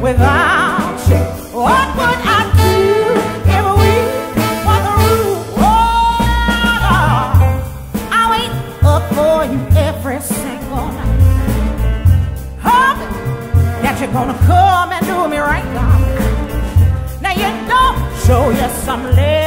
without you? What would I do if we were oh, I wait up for you every single night. Hoping that you're gonna come and do me right, Now you don't show you some love.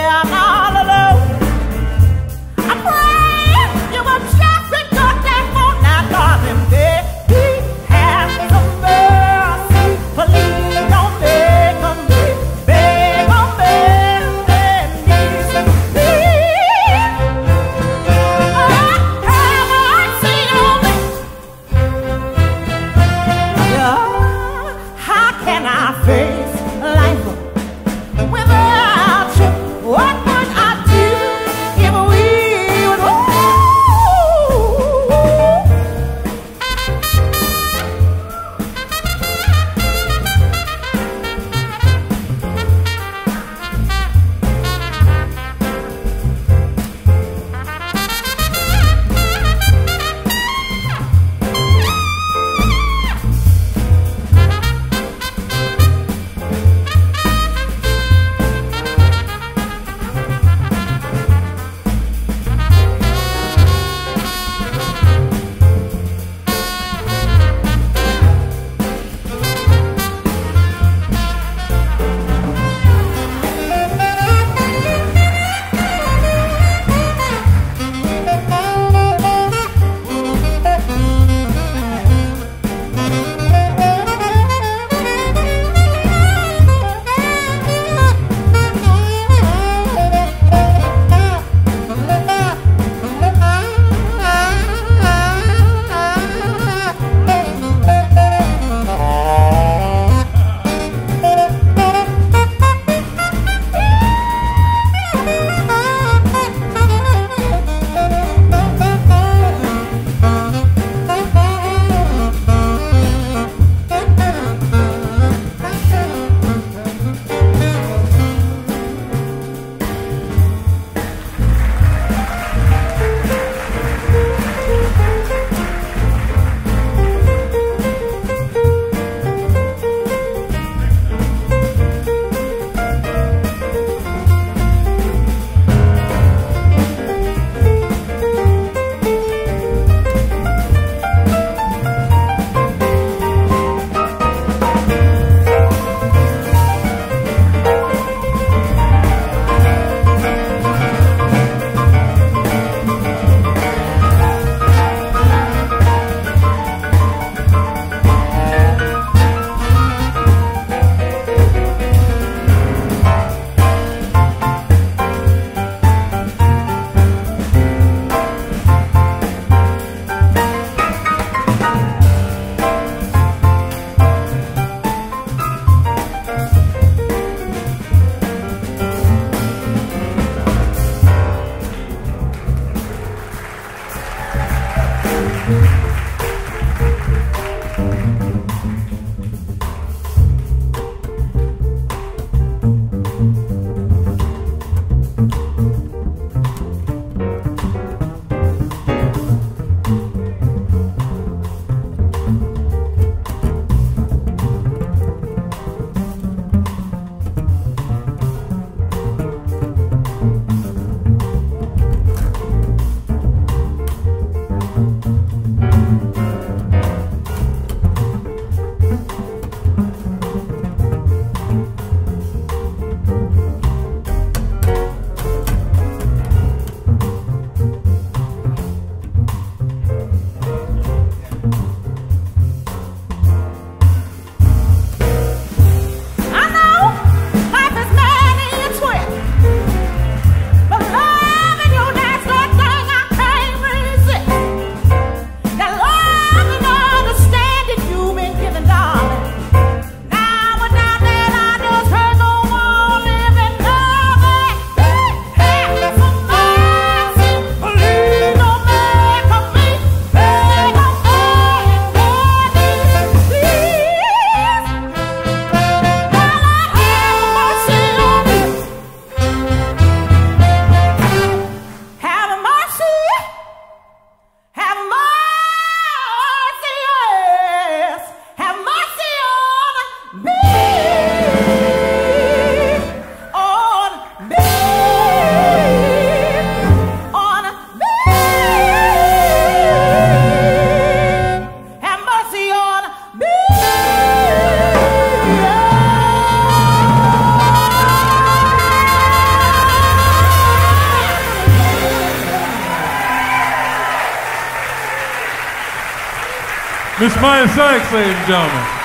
Miss Maiya Sykes, ladies and gentlemen.